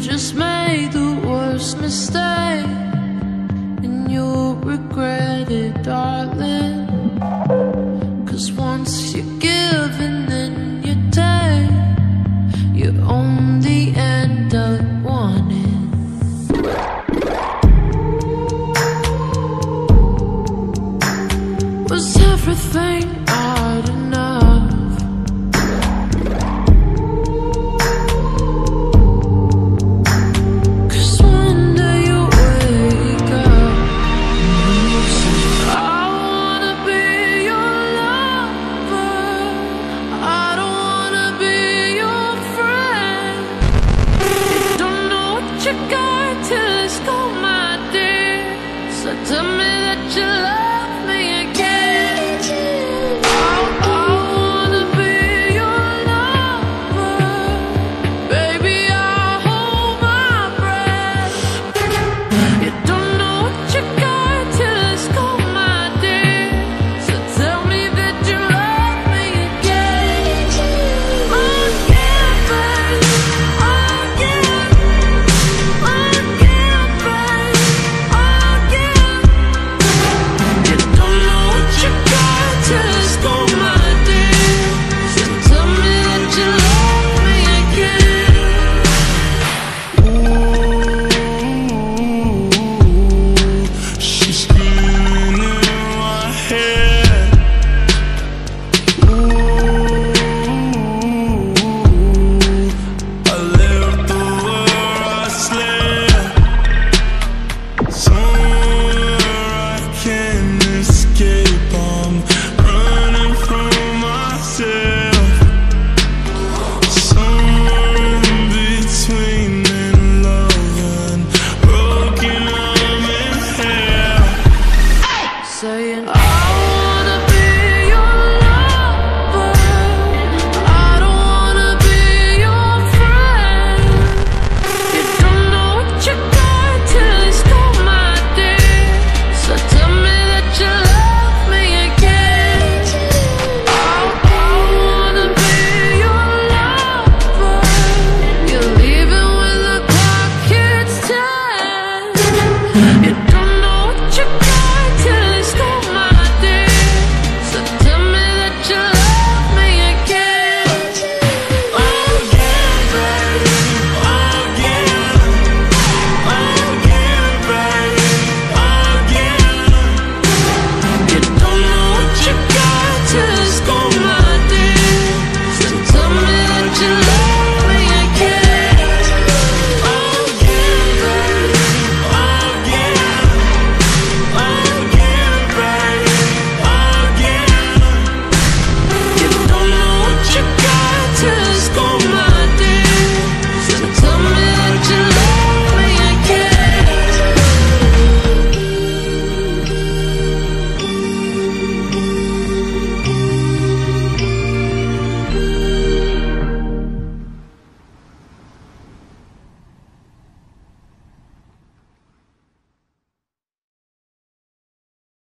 just made the worst mistake, and you'll regret it, darling. Cause once you give and then you take, you only end up wanting. Was everything saying Oh.